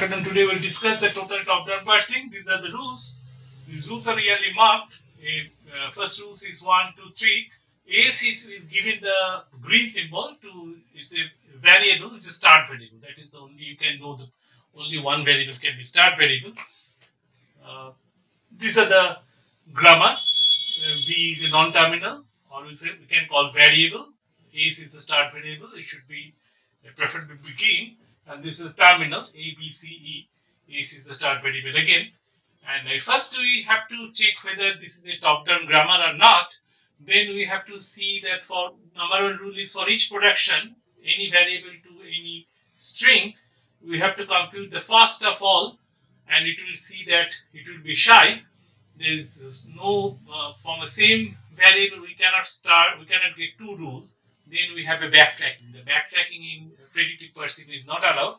afternoon today we'll discuss the total top-down parsing. These are the rules. These rules are really marked. Uh, first rules is one, two, three. AS is, is given the green symbol to it's a variable, it's a start variable. That is only you can know the only one variable can be start variable. Uh, these are the grammar. Uh, is a non-terminal, or we, say, we can call variable. AS is the start variable. It should be preferably begin and this is the terminal A, B, C, E. AS is the start variable again. And uh, first we have to check whether this is a top-down grammar or not. Then we have to see that for number one rule is for each production, any variable to any string, we have to compute the first of all and it will see that it will be phi. There is no, uh, from the same variable we cannot start, we cannot get two rules then we have a backtracking. The backtracking in predictive parsing is not allowed.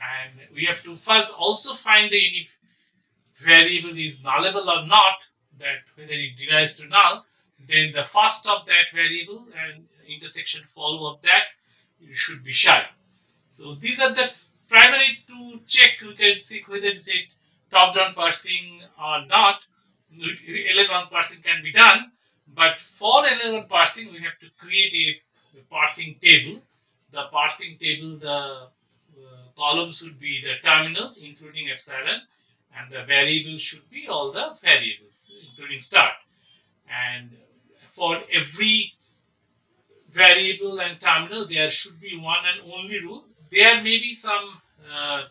And we have to first also find the any variable is nullable or not, that whether it derives to null, then the first of that variable and intersection follow of that should be phi. So these are the primary to check we can see whether it's a top-down parsing or not. LL1 parsing can be done but for LL1 parsing, we have to create a, a parsing table. The parsing table, the uh, columns should be the terminals, including epsilon, and the variables should be all the variables, including start. And for every variable and terminal, there should be one and only rule. There may be some, uh,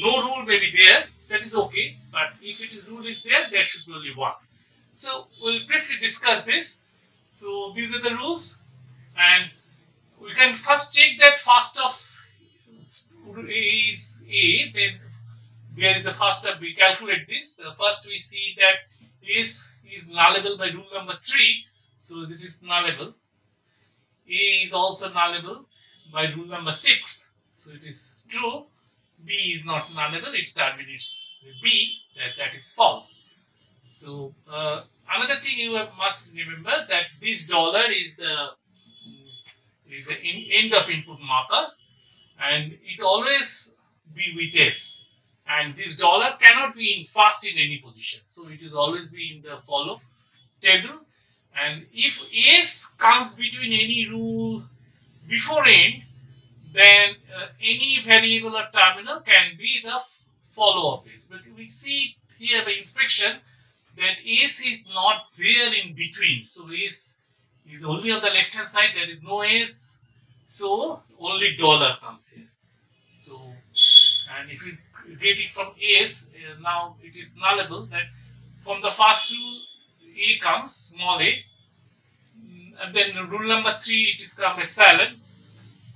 no rule may be there, that is okay. But if it is rule is there, there should be only one. So we'll briefly discuss this. So these are the rules and we can first check that first of A is A, then there is a first of we calculate this. Uh, first we see that S is nullable by rule number 3, so this is nullable. A is also nullable by rule number 6, so it is true. B is not nullable, it terminates B, that, that is false. So uh, another thing you must remember that this dollar is the is the in, end of input marker and it always be with S and this dollar cannot be in first in any position. So it is always be in the follow table and if S comes between any rule before end then uh, any variable or terminal can be the follow of S. But we see here by inspection that S is not there in between. So S is only on the left hand side, there is no S. So only dollar comes here. So, and if you get it from S, uh, now it is nullable that from the first rule A comes, small a, and then rule number 3 it is come epsilon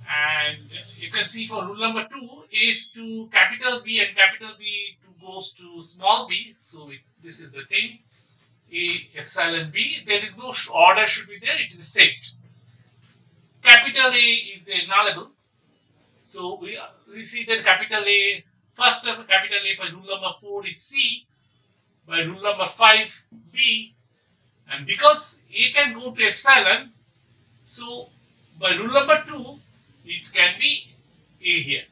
and you can see for rule number 2 A is to capital B and capital B goes to small b, so it, this is the thing, a epsilon b, there is no order should be there, it is a set. Capital A is a nullable, so we, we see that capital A, first of capital A for rule number 4 is C, by rule number 5 B, and because A can go to epsilon, so by rule number 2, it can be A here.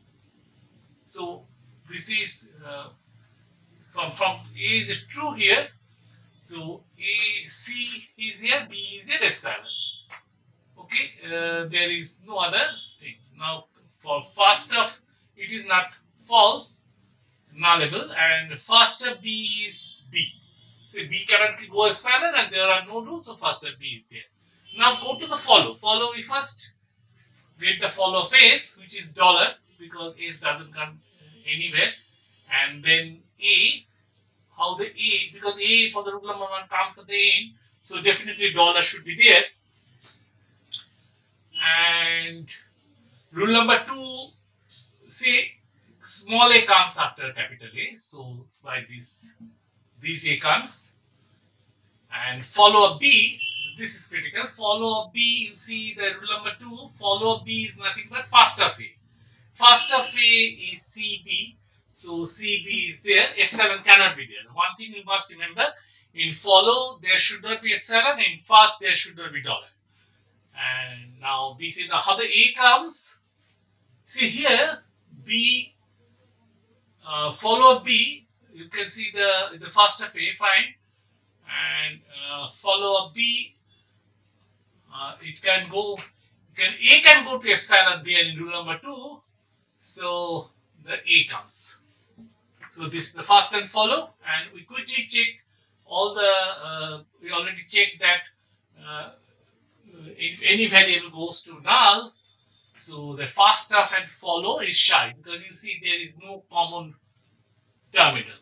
So this is uh, from, from A is true here. So A, C is here, B is here, epsilon. Okay, uh, there is no other thing. Now for first of it is not false, nullable, and first of B is B. So B cannot go epsilon and there are no rules, so first of B is there. Now go to the follow. Follow we first get the follow of S, which is dollar, because S doesn't come anywhere, and then a, how the A, because A for the rule number 1 comes at the end, so definitely dollar should be there. And rule number 2, say small a comes after capital A, so by this, this A comes, and follow up B, this is critical, follow up B, you see the rule number 2, follow up B is nothing but of A. Of A is CB, so CB is there, epsilon cannot be there. One thing you must remember, in follow there should not be epsilon, in first there should not be dollar. And now this is how the A comes. See here, B uh, follow up B, you can see the, the first of A, fine. And uh, follow up B, uh, it can go, can A can go to epsilon B and in rule number 2, so the A comes. So this is the first and follow and we quickly check all the, uh, we already checked that uh, if any variable goes to null, so the first stuff and follow is phi because you see there is no common terminal.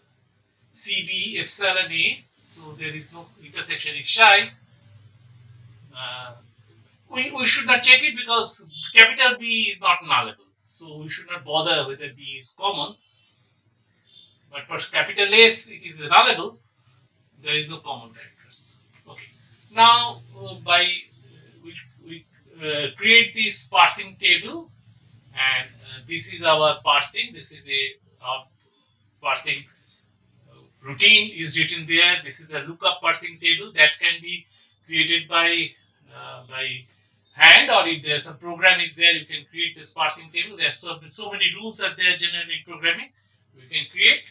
CB epsilon A, so there is no intersection is phi. Uh, we, we should not check it because capital B is not nullable. So we should not bother whether B is common. But for capital S, it is nullable. There is no common characters. Okay. Now, uh, by uh, which we uh, create this parsing table, and uh, this is our parsing. This is a parsing uh, routine is written there. This is a lookup parsing table that can be created by uh, by hand or if there's a program is there you can create this parsing table. There are so, so many rules are there generally in programming we can create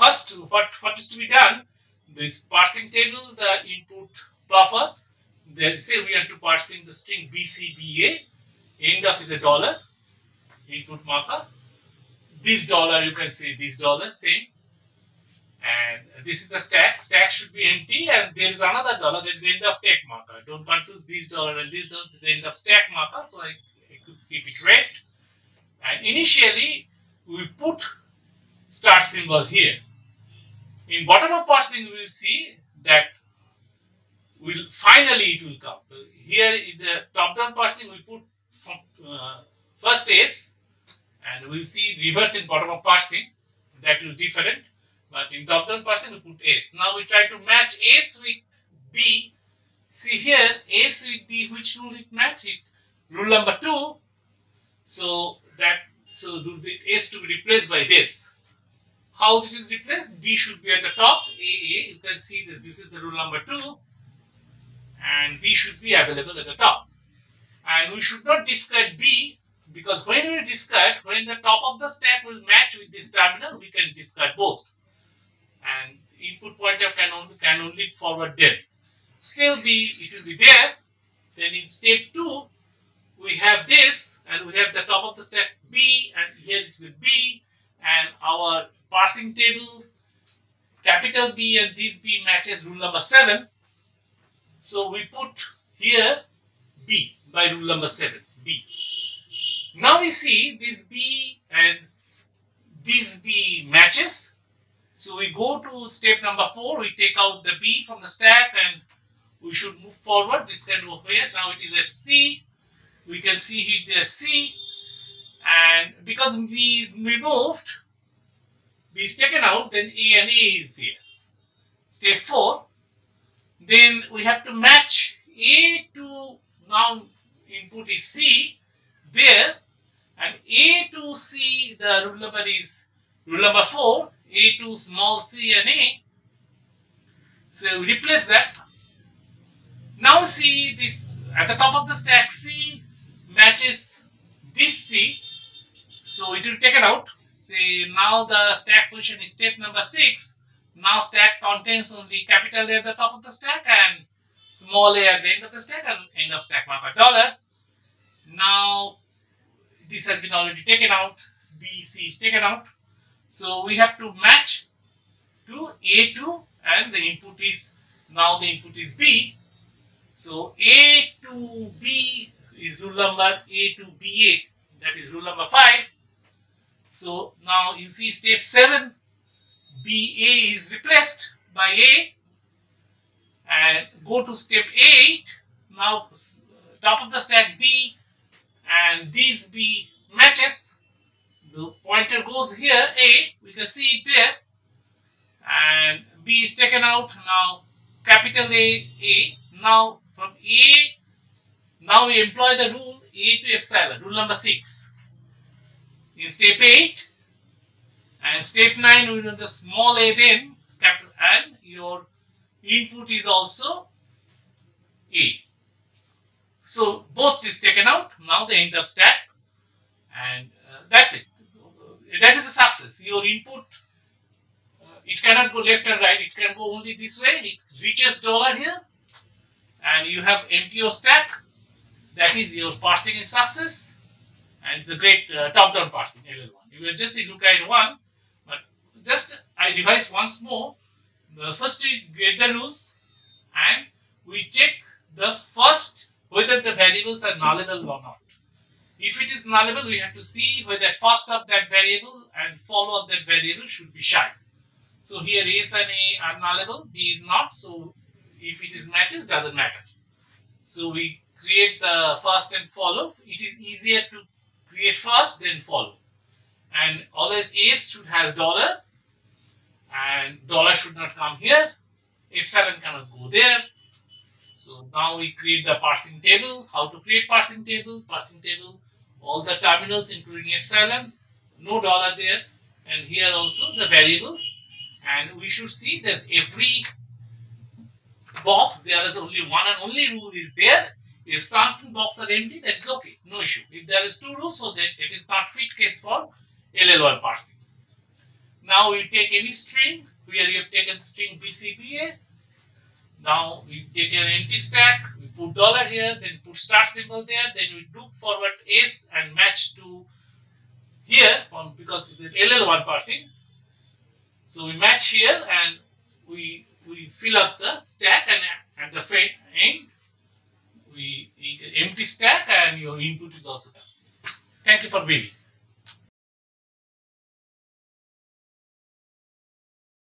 first what what is to be done this parsing table the input buffer then say we are to parsing the string bcba end of is a dollar input marker. This dollar you can see this dollar same. And this is the stack stack should be empty and there is another dollar that is end of stack marker. Don't confuse this dollar and this dollar is end of stack marker so I, I could keep it red. And initially we put start symbol here in bottom of parsing we will see that will finally it will come. Here in the top down parsing we put uh, first s and we'll see reverse in bottom of parsing that will different. But in top down parsing we put s. Now we try to match s with b. See here s with b which rule it match it? Rule number two. So that so the s to be replaced by this how this is replaced b should be at the top a a you can see this this is the rule number two and b should be available at the top and we should not discard b because when we discard, when the top of the stack will match with this terminal, we can discard both. And input pointer can only, can only forward there. Still B, it will be there. Then in step 2, we have this and we have the top of the stack B and here it's a B and our parsing table capital B and this B matches rule number 7. So we put here B by rule number 7, B. Now we see this B and this B matches. So we go to step number 4, we take out the B from the stack and we should move forward. This can go here. Now it is at C. We can see here C. And because B is removed, B is taken out, then A and A is there. Step 4. Then we have to match A to now input is C there and A to C the rule number is rule number 4 A to small c and A so replace that now see this at the top of the stack C matches this C so it will take it out say now the stack position is step number 6 now stack contains only capital A at the top of the stack and small a at the end of the stack and end of stack marker dollar now this has been already taken out, B, C is taken out. So we have to match to A2 and the input is, now the input is B. So A to B is rule number A to BA, that is rule number 5. So now you see step 7, BA is replaced by A and go to step 8. Now top of the stack B and these B matches. The pointer goes here, A, we can see it there, and B is taken out. Now, capital A, A. Now, from A, now we employ the rule A to epsilon, rule number 6. In step 8, and step 9, we know the small a then, capital, and your input is also A. So both is taken out. Now the end of stack, and uh, that's it. That is a success. Your input, uh, it cannot go left and right. It can go only this way. It reaches dollar here, and you have MPO stack. That is your parsing is success, and it's a great uh, top-down parsing LL1. You will just look at one, but just I revise once more. The first we get the rules, and we check the first whether the variables are nullable or not. If it is nullable, we have to see whether first of that variable and follow of that variable should be phi. So here A and A are nullable, B is not. So if it is matches, doesn't matter. So we create the first and follow. It is easier to create first then follow. And always A should have dollar and dollar should not come here. Epsilon cannot go there. So now we create the parsing table. How to create parsing table? Parsing table all the terminals including epsilon, no dollar there and here also the variables and we should see that every box there is only one and only rule is there if certain boxes are empty that is okay no issue. If there is two rules so then it is not fit case for LL1 parsing now we take any string here we have taken string BCBA now we take an empty stack we put dollar here, then put star symbol there, then we look forward S and match to here because it's an LL1 parsing. So we match here and we we fill up the stack and at the end we empty stack and your input is also done. Thank you for being.